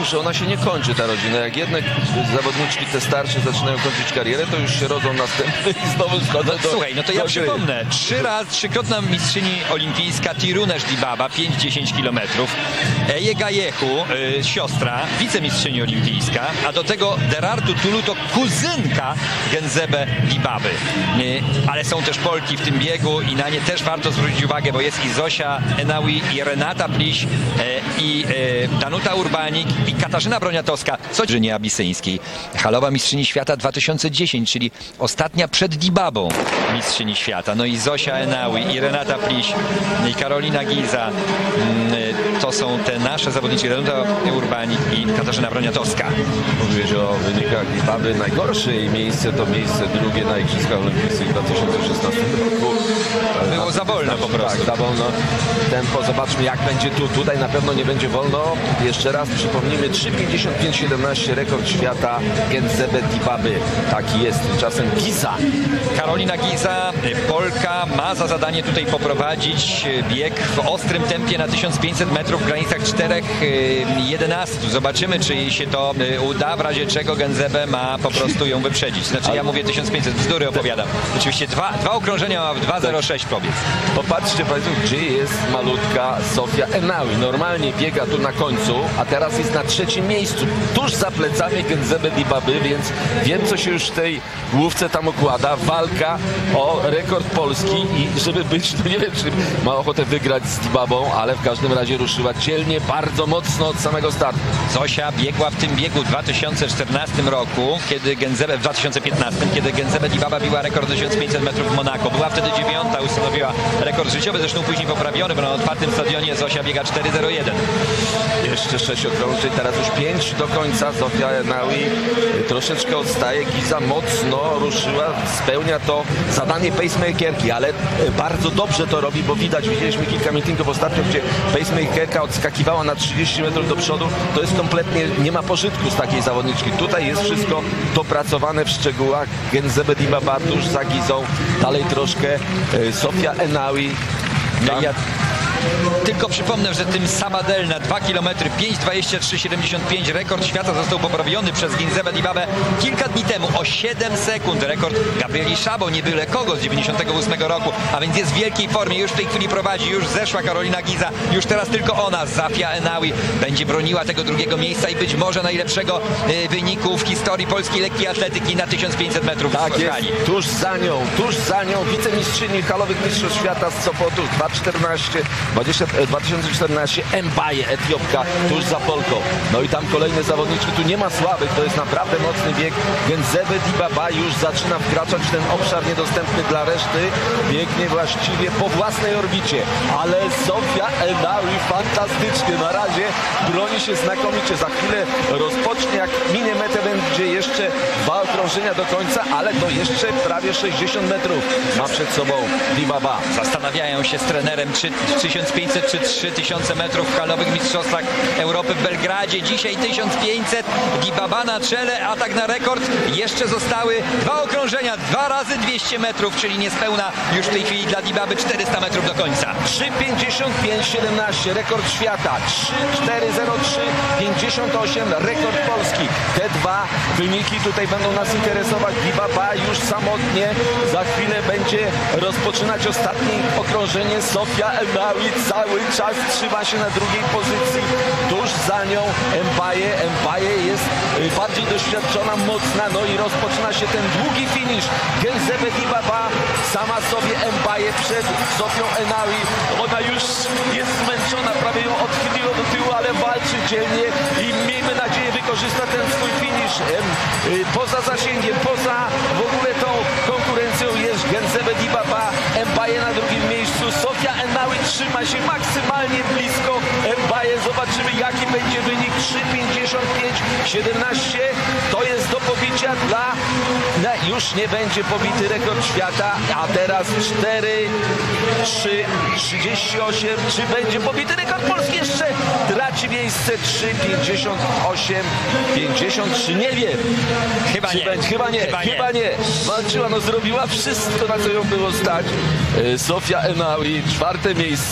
że ona się nie kończy ta rodzina. Jak jednak zawodniczki te starsze zaczynają kończyć karierę, to już się rodzą następne i znowu wchodzą do Słuchaj, no to ja gry. przypomnę. Trzy raz, trzykrotna mistrzyni olimpijska Tirunesh Dibaba, 5-10 kilometrów. Eje Gajechu, y, siostra, wicemistrzyni olimpijska, a do tego Derartu Tulu to kuzynka Genzebe Dibaby. Y, ale są też Polki w tym biegu i na nie też warto zwrócić uwagę, bo jest i Zosia Enawi, i Renata Pliś, y, i y, Danuta Urbanik, i Katarzyna Broniatowska, co Żynie Abisyńskiej. Halowa Mistrzyni Świata 2010, czyli ostatnia przed Dibabą Mistrzyni Świata. No i Zosia Enawi, i Renata Pliś, i Karolina Giza. To są te nasze zawodniczki, Danuta Urbanik i Katarzyna Broniatowska. Mówiłeś o wynikach Baby. Najgorsze jej miejsce to miejsce drugie na Igrzyskach Olimpijskich w 2016 roku. Było za wolno po prostu. Tak, za wolno. Tempo, zobaczmy jak będzie tu. Tutaj na pewno nie będzie wolno. Jeszcze raz przypomnijmy 3.55.17 rekord świata Genzebe Dibaby. Taki jest tymczasem Giza. Karolina Giza, Polka, ma za zadanie tutaj poprowadzić bieg w ostrym tempie na 1500 metrów w granicach 4.11. Zobaczymy, czy jej się to y, uda, w razie czego Genzebe ma po prostu ją wyprzedzić. Znaczy ja mówię 1500, bzdury opowiadam. Oczywiście dwa, dwa okrążenia ma w 2.06 pobiec. Popatrzcie Państwo, gdzie jest malutka Sofia Enawi. Normalnie biega tu na końcu, a teraz jest na trzecim miejscu, tuż za plecami Genzebe Dibaby, więc wiem, co się już w tej główce tam układa. Walka o rekord Polski i żeby być, no nie wiem, czy ma ochotę wygrać z Dibabą, ale w każdym razie ruszyła dzielnie, bardzo mocno od samego startu. Zosia biegła w tym biegu w 2014 roku, kiedy Genzebe, w 2015, kiedy Genzebe Dibaba biła rekord 1500 metrów w Monako. Była wtedy dziewiąta, ustanowiła rekord życiowy, zresztą później poprawiony, bo na otwartym stadionie Zosia biega 4.01. Jeszcze sześć okrążeń, teraz już pięć do końca. Zofia Enawi y, troszeczkę odstaje. Giza mocno ruszyła, spełnia to zadanie pacemakerki, ale bardzo dobrze to robi, bo widać, widzieliśmy kilka meetingów ostatnio, gdzie pacemakerka odskakiwała na 30 metrów do przodu. To jest kompletnie, nie ma pożytku z takiej zawodniczki. Tutaj jest wszystko dopracowane w szczegółach. Genzebe Dibaba tuż za Gizą, dalej troszkę y, Sofia Enawi. Tam- tylko przypomnę, że tym Samadel na 2 km 5.23.75 rekord świata został poprawiony przez Ginzebę Dibabę kilka dni temu o 7 sekund. Rekord Gabrieli Szabo, nie byle kogo z 98 roku, a więc jest w wielkiej formie, już w tej chwili prowadzi, już zeszła Karolina Giza, już teraz tylko ona, Zafia Enawi, będzie broniła tego drugiego miejsca i być może najlepszego y, wyniku w historii polskiej lekkiej atletyki na 1500 metrów Tak w jest, tuż za nią, tuż za nią wicemistrzyni halowych mistrzostw świata z Sopotu 2014, 20, e, 2014 Mbaye, Etiopka, tuż za Polką. No i tam kolejne zawodniczki, tu nie ma słabych, to jest naprawdę mocny bieg. Genzebe Dibaba już zaczyna wkraczać w ten obszar niedostępny dla reszty. Biegnie właściwie po własnej orbicie, ale Sofia Enawi fantastycznie, na razie broni się znakomicie. Za chwilę rozpocznie, jak minie metę będzie jeszcze dwa okrążenia do końca, ale to jeszcze prawie 60 metrów ma przed sobą Dibaba. Zastanawiają się z trenerem, czy 1500 czy 3000 metrów w halowych mistrzostwach Europy w Belgradzie. Dzisiaj 1500, Dibaba na czele, atak na rekord. Jeszcze zostały dwa okrążenia, dwa razy 200 metrów, czyli niespełna już w tej chwili dla Dibaby 400 metrów do końca. 3,55,17 rekord świata, 3,403, 58 rekord Polski. Te dwa wyniki tutaj będą nas interesować. Dibaba już samotnie za chwilę będzie rozpoczynać ostatnie okrążenie. Sofia Enawi cały czas trzyma się na drugiej pozycji. Tuż za nią Mbaye. Mbaye jest y, bardziej doświadczona, mocna, no i rozpoczyna się ten długi finisz. Genzebe Dibaba sama sobie Mbaye przed Sofią Enawi. Ona już jest zmęczona, prawie ją odchyliło do tyłu, ale walczy dzielnie i miejmy nadzieję wykorzysta ten swój finisz. Y, Poza zasięgiem, poza w ogóle tą konkurencją jest Genzebe Dibaba, Mbaye na drugim miejscu. Sofia trzyma się maksymalnie blisko Mbaye. Zobaczymy jaki będzie wynik 3,55,17. To jest do pobicia dla... Nie, już nie będzie pobity rekord świata, a teraz 4, 3, 38. Czy będzie pobity rekord Polski jeszcze? Traci miejsce 3, 58, 53. Nie wiem. Chyba Czy nie. będzie- Chyba nie, Chyba chyba nie. nie. Walczyła, no zrobiła wszystko, na co ją było stać. E, Sofia Enaui, czwarte miejsce,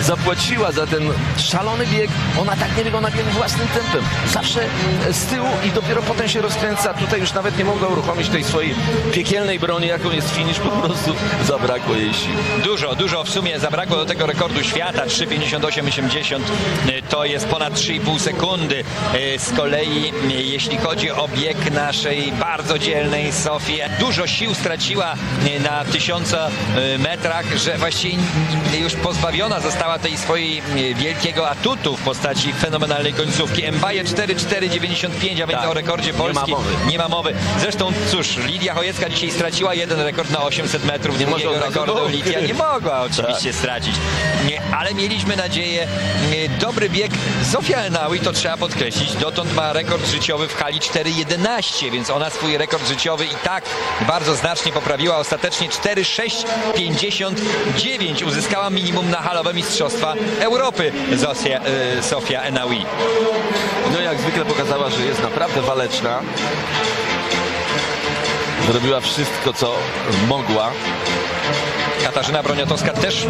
zapłaciła za ten szalony bieg. Ona tak nie biega, ona biega własnym tempem. Zawsze e, z tyłu i dopiero potem się rozkręca. Tutaj już nawet nie mogła uruchomić tej swojej piekielnej broni, jaką jest finish, po prostu zabrakło jej sił. Dużo, dużo w sumie zabrakło do tego rekordu świata 3,58,80 y, to jest ponad 3,5 sekundy. Y, Z kolei jeśli chodzi o bieg naszej bardzo dzielnej Sofii, dużo sił straciła na tysiąca y, metrach, że właściwie już pozbawiona została tej swojej y, wielkiego atutu w postaci fenomenalnej końcówki. Mbaje 4,495, a więc Tak, o rekordzie nie ma Polski mowy. nie ma mowy. Zresztą cóż, Lidia Chojecka dzisiaj straciła jeden rekord na 800 metrów, Nie drugiego rekordu drugi. Lidia nie mogła oczywiście stracić. Nie, ale mieliśmy nadzieję, nie, dobry bieg. Zofia Enaui, to trzeba podkreślić, dotąd ma rekord życiowy w hali 4.11, więc ona swój rekord życiowy i tak bardzo znacznie poprawiła. Ostatecznie 4.6.59 uzyskała minimum na halowe Mistrzostwa Europy Zofia, e, Sofia Enaui. No jak zwykle pokazała, że jest naprawdę waleczna. Zrobiła wszystko, co mogła. Katarzyna Broniatowska też